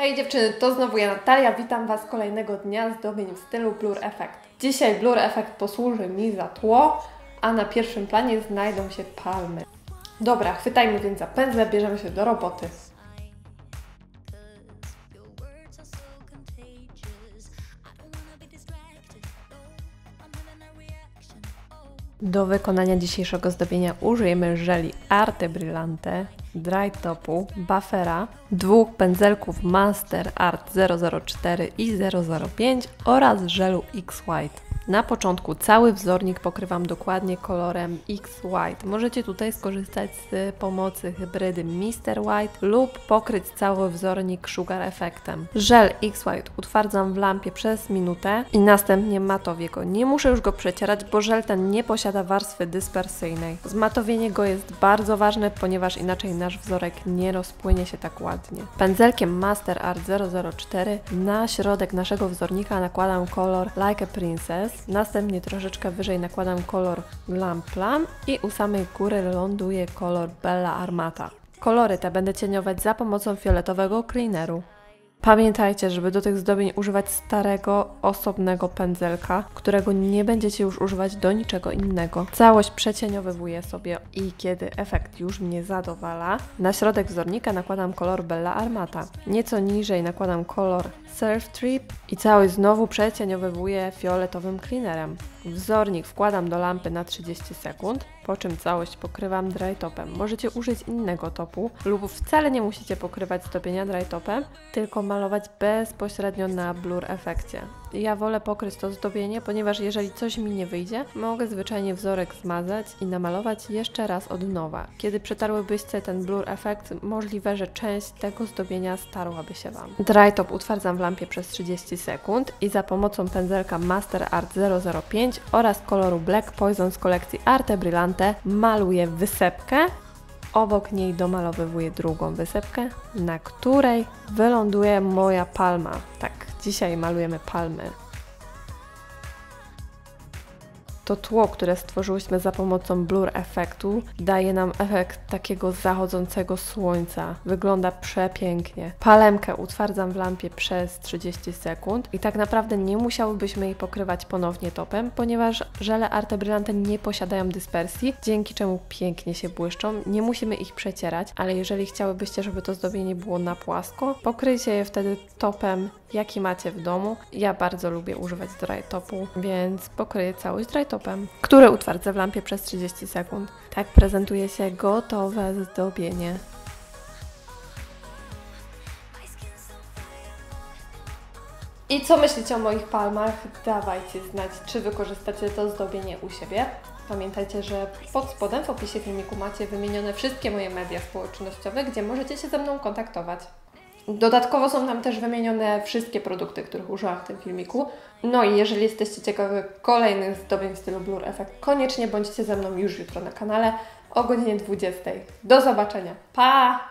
Hej dziewczyny, to znowu ja Natalia. Witam Was kolejnego dnia zdobień w stylu Blur Effect. Dzisiaj Blur Effect posłuży mi za tło, a na pierwszym planie znajdą się palmy. Dobra, chwytajmy więc za pędzle, bierzemy się do roboty. Do wykonania dzisiejszego zdobienia użyjemy żeli Arte Brillante, dry topu, buffera, dwóch pędzelków Master Art 004 i 005 oraz żelu X White. Na początku cały wzornik pokrywam dokładnie kolorem X White. Możecie tutaj skorzystać z pomocy hybrydy Mr. White lub pokryć cały wzornik Sugar Effectem. Żel X White utwardzam w lampie przez minutę i następnie matowię go. Nie muszę już go przecierać, bo żel ten nie posiada warstwy dyspersyjnej. Zmatowienie go jest bardzo ważne, ponieważ inaczej nasz wzorek nie rozpłynie się tak ładnie. Pędzelkiem Master Art 004 na środek naszego wzornika nakładam kolor Like a Princess Następnie troszeczkę wyżej nakładam kolor Glam i u samej góry ląduje kolor Bella Armata. Kolory te będę cieniować za pomocą fioletowego cleaneru. Pamiętajcie, żeby do tych zdobień używać starego, osobnego pędzelka, którego nie będziecie już używać do niczego innego. Całość przecieniowywuję sobie i kiedy efekt już mnie zadowala, na środek wzornika nakładam kolor Bella Armata. Nieco niżej nakładam kolor Surf Trip i całość znowu przecieniowywuję fioletowym cleanerem. Wzornik wkładam do lampy na 30 sekund, po czym całość pokrywam dry topem. Możecie użyć innego topu lub wcale nie musicie pokrywać stopienia dry topem, tylko malować bezpośrednio na blur efekcie. Ja wolę pokryć to zdobienie, ponieważ jeżeli coś mi nie wyjdzie, mogę zwyczajnie wzorek zmazać i namalować jeszcze raz od nowa. Kiedy przetarłybyście ten blur efekt, możliwe, że część tego zdobienia starłaby się Wam. Dry top utwardzam w lampie przez 30 sekund i za pomocą pędzelka Master Art 005 oraz koloru Black Poison z kolekcji Arte Brillante maluję wysepkę Obok niej domalowywuję drugą wysepkę, na której wyląduje moja palma. Tak, dzisiaj malujemy palmy. To tło, które stworzyłyśmy za pomocą blur efektu, daje nam efekt takiego zachodzącego słońca. Wygląda przepięknie. Palemkę utwardzam w lampie przez 30 sekund i tak naprawdę nie musiałybyśmy jej pokrywać ponownie topem, ponieważ żele Arte nie posiadają dyspersji, dzięki czemu pięknie się błyszczą. Nie musimy ich przecierać, ale jeżeli chciałybyście, żeby to zdobienie było na płasko, pokryjcie je wtedy topem, jaki macie w domu. Ja bardzo lubię używać dry topu, więc pokryję całość dry topem topem, które utwardzę w lampie przez 30 sekund. Tak prezentuje się gotowe zdobienie. I co myślicie o moich palmach? Dawajcie znać, czy wykorzystacie to zdobienie u siebie. Pamiętajcie, że pod spodem w opisie filmiku macie wymienione wszystkie moje media społecznościowe, gdzie możecie się ze mną kontaktować. Dodatkowo są tam też wymienione wszystkie produkty, których użyłam w tym filmiku. No i jeżeli jesteście ciekawi kolejnych zdobień w stylu Blur Effect, koniecznie bądźcie ze mną już jutro na kanale o godzinie 20. Do zobaczenia. Pa!